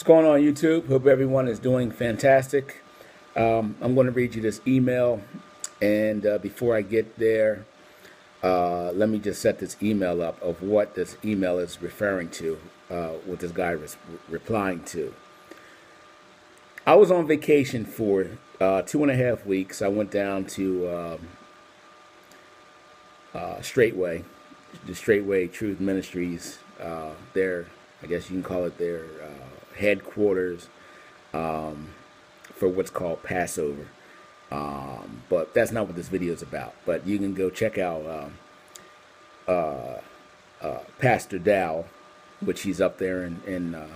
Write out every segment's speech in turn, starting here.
What's going on YouTube? Hope everyone is doing fantastic. Um, I'm going to read you this email and uh, before I get there, uh, let me just set this email up of what this email is referring to, uh, what this guy was replying to. I was on vacation for uh, two and a half weeks. I went down to um, uh, Straightway, the Straightway Truth Ministries. Uh, their, I guess you can call it their headquarters um, for what's called Passover. Um, but that's not what this video is about. But you can go check out um, uh, uh, Pastor Dow, which he's up there in, in uh,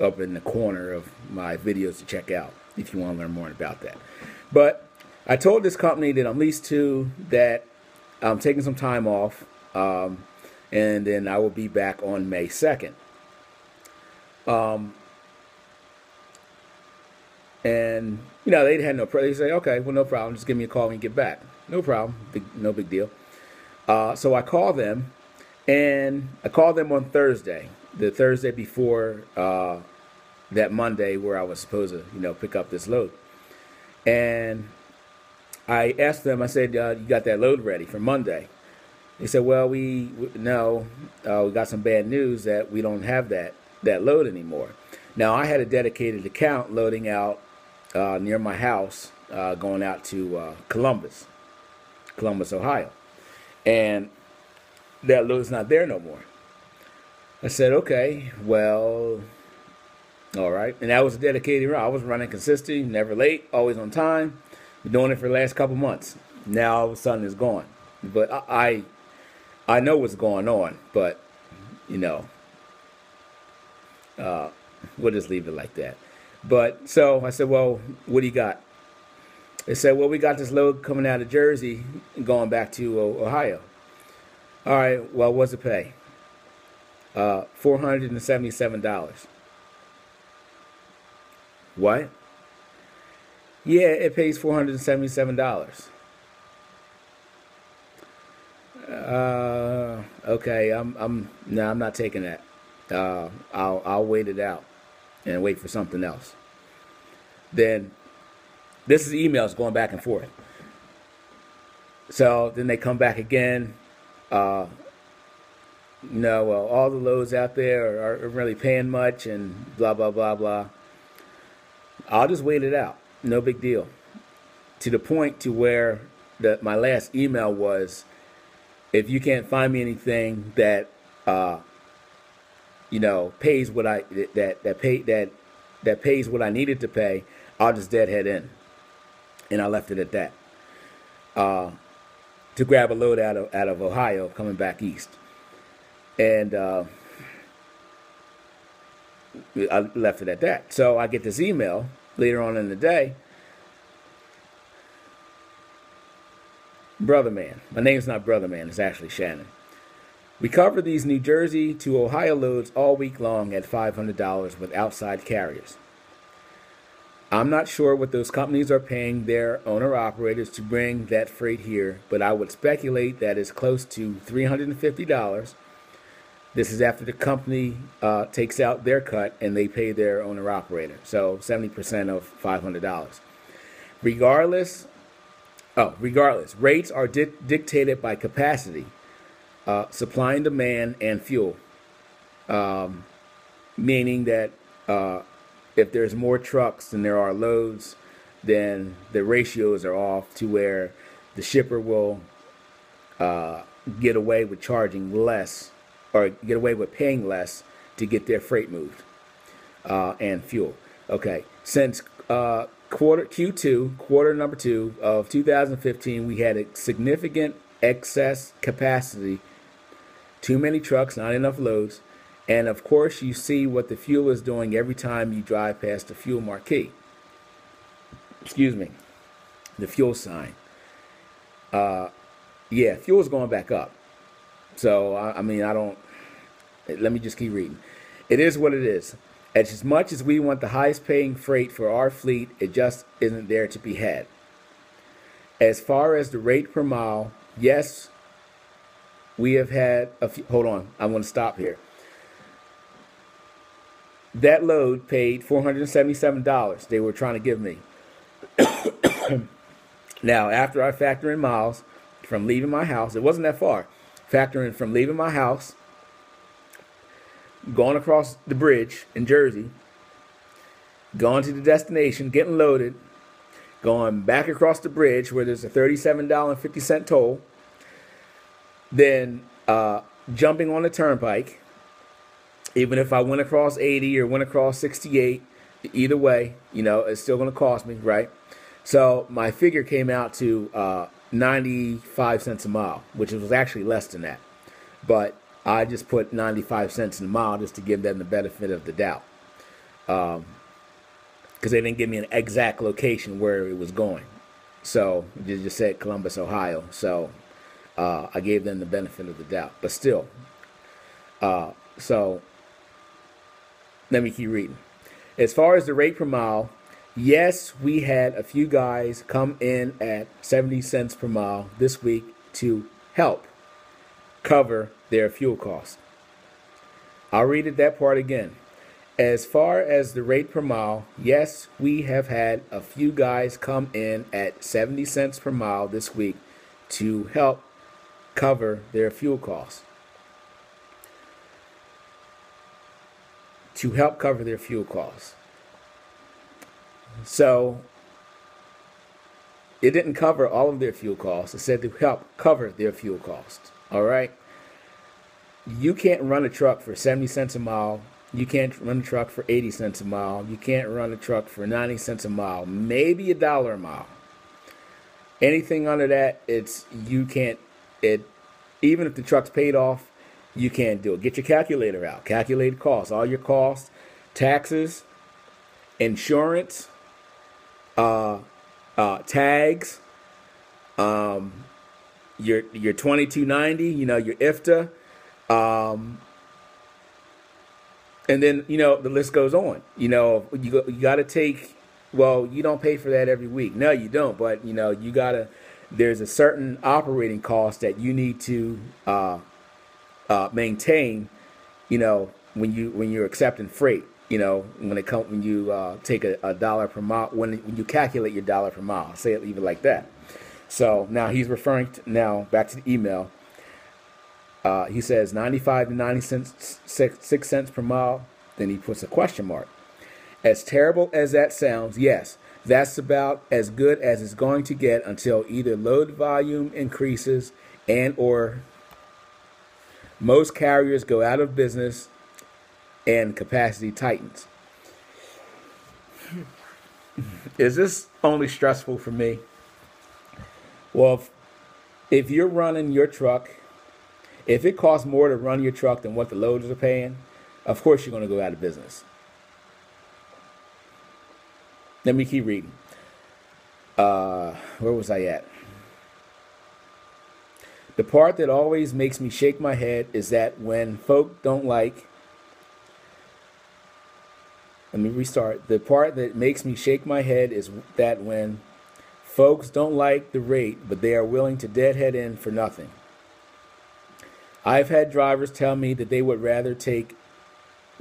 up in the corner of my videos to check out if you want to learn more about that. But I told this company that I'm leased to that I'm taking some time off, um, and then I will be back on May 2nd. Um, and you know they had no problem. They say, okay, well, no problem. Just give me a call you get back. No problem. Big, no big deal. Uh, so I call them, and I called them on Thursday, the Thursday before uh, that Monday where I was supposed to, you know, pick up this load. And I asked them. I said, uh, "You got that load ready for Monday?" They said, "Well, we no, uh, we got some bad news that we don't have that that load anymore." Now I had a dedicated account loading out uh, near my house, uh, going out to uh, Columbus, Columbus, Ohio, and that load's not there no more. I said, "Okay, well." All right, and that was a dedicated route. I was running consistently, never late, always on time. Been doing it for the last couple months. Now all of a sudden it's gone. But I, I, I know what's going on. But you know, uh, we'll just leave it like that. But so I said, well, what do you got? They said, well, we got this load coming out of Jersey going back to Ohio. All right, well, what's it pay? Uh, $477. What? Yeah, it pays $477. Uh, okay, I'm, I'm, no, I'm not taking that. Uh, I'll, I'll wait it out and wait for something else. Then this is emails going back and forth. So then they come back again. Uh, know, well, all the loads out there are, are really paying much and blah, blah, blah, blah. I'll just wait it out. No big deal. To the point to where the, my last email was, if you can't find me anything that uh, you know, pays what I that that pay that that pays what I needed to pay, I'll just deadhead in, and I left it at that. Uh, to grab a load out of out of Ohio coming back east, and uh, I left it at that. So I get this email later on in the day. Brother Man. My name's not Brother Man, it's actually Shannon. We cover these New Jersey to Ohio loads all week long at $500 with outside carriers. I'm not sure what those companies are paying their owner operators to bring that freight here, but I would speculate that it's close to $350. This is after the company uh, takes out their cut and they pay their owner operator. So 70% of $500. Regardless, oh, regardless, rates are di- dictated by capacity uh, supply and demand and fuel. Um, meaning that uh, if there's more trucks than there are loads, then the ratios are off to where the shipper will uh, get away with charging less or get away with paying less to get their freight moved uh, and fuel. Okay, since uh, quarter Q2, quarter number two of 2015, we had a significant excess capacity too many trucks, not enough loads. And of course, you see what the fuel is doing every time you drive past the fuel marquee. Excuse me, the fuel sign. Uh, yeah, fuel's going back up. So, I, I mean, I don't, let me just keep reading. It is what it is. As much as we want the highest paying freight for our fleet, it just isn't there to be had. As far as the rate per mile, yes, we have had a few, hold on, I'm going to stop here. that load paid $477 they were trying to give me. now, after I factor in miles from leaving my house, it wasn't that far. Factor in from leaving my house, going across the bridge in Jersey, going to the destination, getting loaded, going back across the bridge where there's a $37.50 toll, then uh, jumping on the turnpike, even if I went across 80 or went across 68, either way, you know, it's still going to cost me, right? So my figure came out to uh, 95 cents a mile, which was actually less than that. But I just put 95 cents in a mile just to give them the benefit of the doubt. Because um, they didn't give me an exact location where it was going. So they just said Columbus, Ohio. So uh, I gave them the benefit of the doubt. But still, uh, so let me keep reading. As far as the rate per mile, yes, we had a few guys come in at 70 cents per mile this week to help cover their fuel costs. I'll read it that part again. As far as the rate per mile, yes, we have had a few guys come in at 70 cents per mile this week to help cover their fuel costs. to help cover their fuel costs. So it didn't cover all of their fuel costs. It said to help cover their fuel costs. All right. You can't run a truck for 70 cents a mile. You can't run a truck for 80 cents a mile. You can't run a truck for 90 cents a mile, maybe a dollar a mile. Anything under that, it's you can't it even if the truck's paid off, you can't do it. Get your calculator out. Calculate costs, all your costs, taxes, insurance, uh, uh, tags, um, your your 2290, you know, your IFTA, um, and then you know the list goes on. You know, you go, you got to take. Well, you don't pay for that every week. No, you don't. But you know, you gotta. There's a certain operating cost that you need to uh, uh, maintain, you know, when you when you're accepting freight. You know, when it come when you uh, take a, a, dollar per mile when when you calculate your dollar per mile, say it even like that. So now he's referring to now back to the email. Uh, he says 95 to 90 cents, six, six cents per mile. Then he puts a question mark. As terrible as that sounds, yes, that's about as good as it's going to get until either load volume increases and or most carriers go out of business and capacity tightens. Is this only stressful for me? Well, if, if you're running your truck, if it costs more to run your truck than what the loaders are paying, of course you're going to go out of business. Let me keep reading. Uh, where was I at? The part that always makes me shake my head is that when folk don't like, let me restart. The part that makes me shake my head is that when folks don't like the rate, but they are willing to deadhead in for nothing. I've had drivers tell me that they would rather take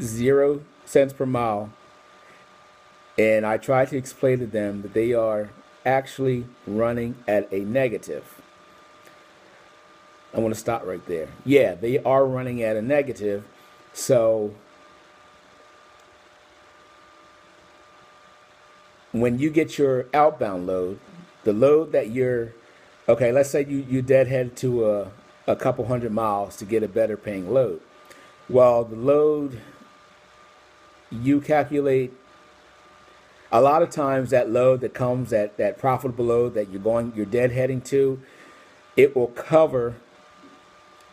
zero cents per mile, and I try to explain to them that they are actually running at a negative. I want to stop right there. Yeah, they are running at a negative. So when you get your outbound load, the load that you're okay, let's say you, you deadhead to a, a couple hundred miles to get a better paying load. Well, the load you calculate a lot of times that load that comes that that profitable load that you're going you're deadheading to, it will cover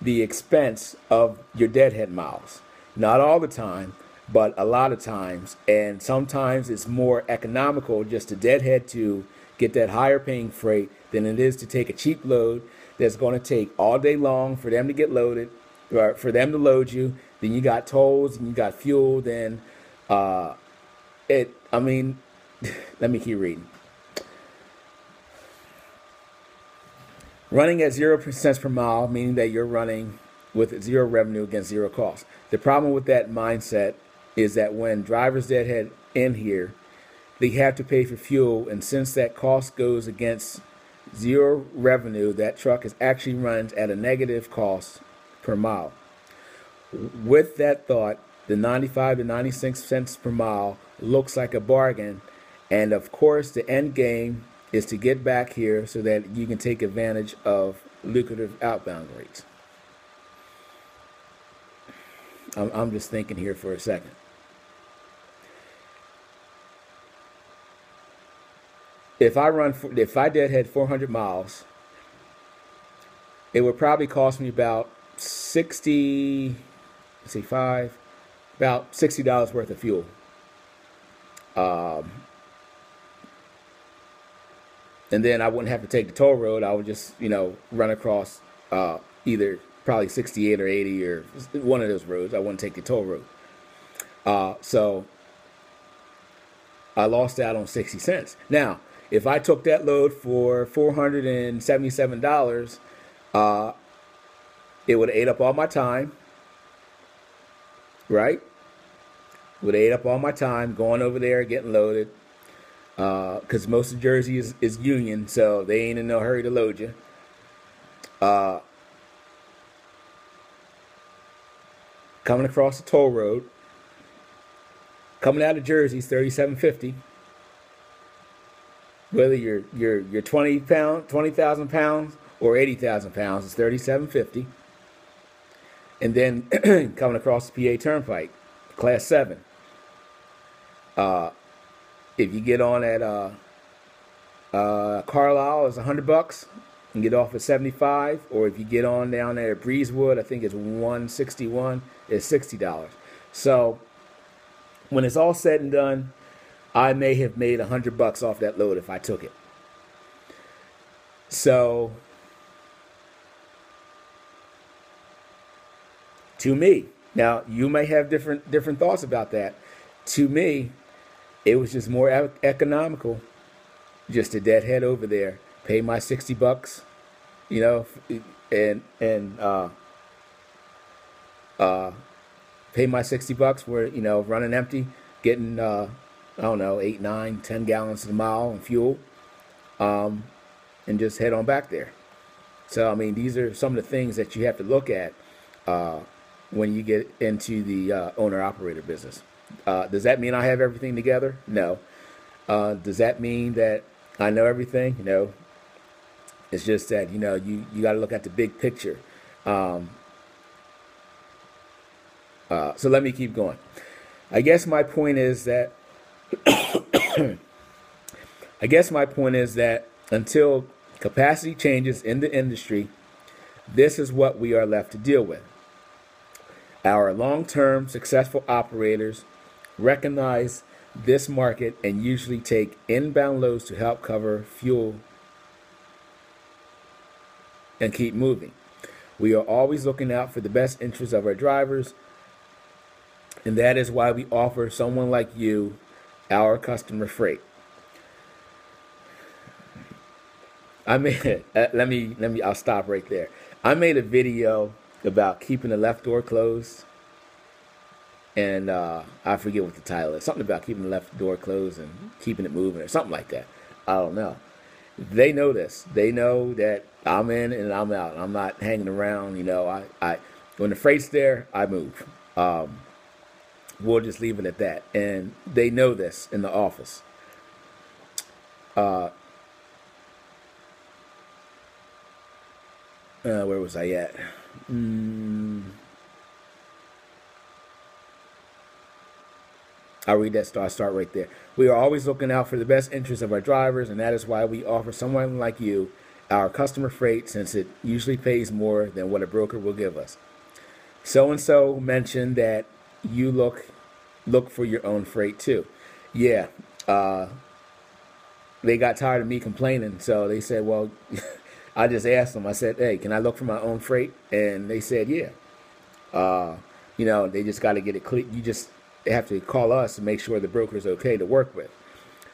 the expense of your deadhead miles. Not all the time, but a lot of times. And sometimes it's more economical just to deadhead to get that higher paying freight than it is to take a cheap load that's going to take all day long for them to get loaded, or for them to load you. Then you got tolls and you got fuel. Then uh, it, I mean, let me keep reading. Running at 0% per mile, meaning that you're running with zero revenue against zero cost. The problem with that mindset is that when drivers that head in here, they have to pay for fuel, and since that cost goes against zero revenue, that truck is actually runs at a negative cost per mile. With that thought, the 95 to 96 cents per mile looks like a bargain, and of course, the end game is to get back here so that you can take advantage of lucrative outbound rates. I'm, I'm just thinking here for a second. If I run, if I deadhead 400 miles, it would probably cost me about 60, let's see, five, about $60 worth of fuel. Um, and then I wouldn't have to take the toll road. I would just, you know, run across uh, either probably 68 or 80 or one of those roads. I wouldn't take the toll road. Uh, so I lost out on 60 cents. Now, if I took that load for $477, uh, it would have ate up all my time, right? Would have ate up all my time going over there, getting loaded, because uh, most of Jersey is, is union, so they ain't in no hurry to load you. Uh, coming across the toll road, coming out of Jersey is thirty-seven fifty. Whether you're you're you're twenty pound, twenty thousand pounds, or eighty thousand pounds, it's thirty-seven fifty. And then coming across the PA Turnpike, Class Seven. Uh, if you get on at uh, uh, Carlisle, it's hundred bucks and get off at seventy five. Or if you get on down there at Breezewood, I think it's one sixty one. It's sixty dollars. So when it's all said and done, I may have made a hundred bucks off that load if I took it. So to me, now you may have different different thoughts about that. To me, it was just more economical just to deadhead over there, pay my 60 bucks, you know, and, and, uh, uh, pay my 60 bucks for, you know, running empty, getting, uh, I don't know, eight, nine, ten gallons a mile in fuel, um, and just head on back there. So, I mean, these are some of the things that you have to look at, uh, when you get into the, uh, owner operator business. Uh, does that mean I have everything together? No. Uh, does that mean that I know everything? No. It's just that you know you you got to look at the big picture. Um, uh, so let me keep going. I guess my point is that. I guess my point is that until capacity changes in the industry, this is what we are left to deal with. Our long term successful operators recognize this market and usually take inbound loads to help cover fuel and keep moving. We are always looking out for the best interests of our drivers, and that is why we offer someone like you our customer freight. I made uh, let me let me I'll stop right there. I made a video about keeping the left door closed and uh, I forget what the title is. Something about keeping the left door closed and keeping it moving, or something like that. I don't know. They know this. They know that I'm in and I'm out. I'm not hanging around. You know, I, I when the freight's there, I move. Um, we'll just leave it at that. And they know this in the office. Uh, uh, where was I at? Mm, I'll read that start start right there. We are always looking out for the best interests of our drivers, and that is why we offer someone like you our customer freight since it usually pays more than what a broker will give us. So and so mentioned that you look look for your own freight too. Yeah. Uh, they got tired of me complaining, so they said, "Well, I just asked them. I said, "Hey, can I look for my own freight?" And they said, "Yeah." Uh, you know, they just got to get it clear. You just they have to call us to make sure the broker is okay to work with.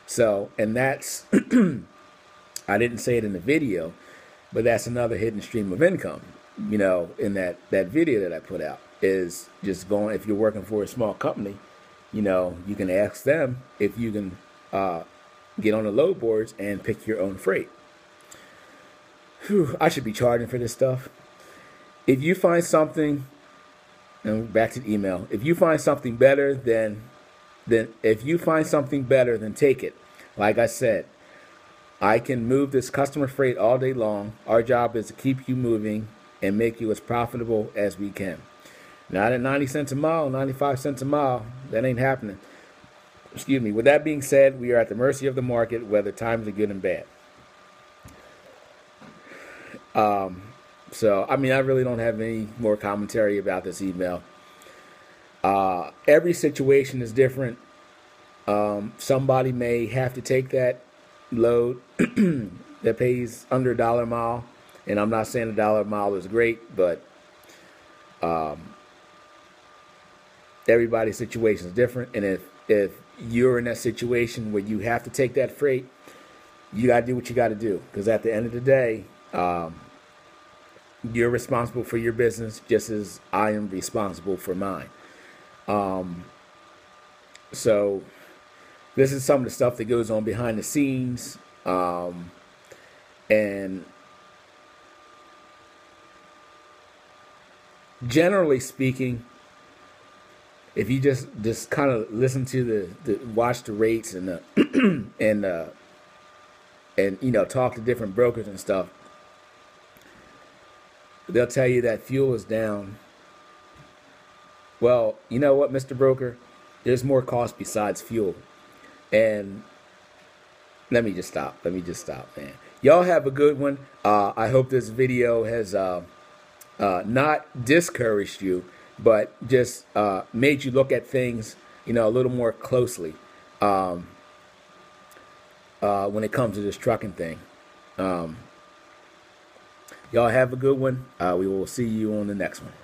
So, and that's, I didn't say it in the video, but that's another hidden stream of income, you know, in that, that video that I put out is just going, if you're working for a small company you know, you can ask them if you can uh, get on the load boards and pick your own freight. Whew, I should be charging for this stuff. If you find something, and back to the email. If you find something better, then then if you find something better, then take it. Like I said, I can move this customer freight all day long. Our job is to keep you moving and make you as profitable as we can. Not at 90 cents a mile, 95 cents a mile. That ain't happening. Excuse me. With that being said, we are at the mercy of the market, whether times are good and bad. Um, so, I mean, I really don't have any more commentary about this email. Uh, every situation is different. Um, somebody may have to take that load that pays under a dollar a mile. And I'm not saying a dollar a mile is great, but um, everybody's situation is different. And if, if you're in that situation where you have to take that freight, you got to do what you got to do. Because at the end of the day, um, you're responsible for your business just as I am responsible for mine. Um, so this is some of the stuff that goes on behind the scenes. Um, and generally speaking, if you just just kind of listen to the, the watch the rates and the and uh and you know talk to different brokers and stuff they'll tell you that fuel is down. Well you know what mr broker? There's more cost besides fuel. And let me just stop. Let me just stop man. Y'all have a good one. Uh i hope this video has uh uh not discouraged you but just uh, made you look at things, you know, a little more closely um, uh, when it comes to this trucking thing. Um, y'all have a good one. Uh, we will see you on the next one.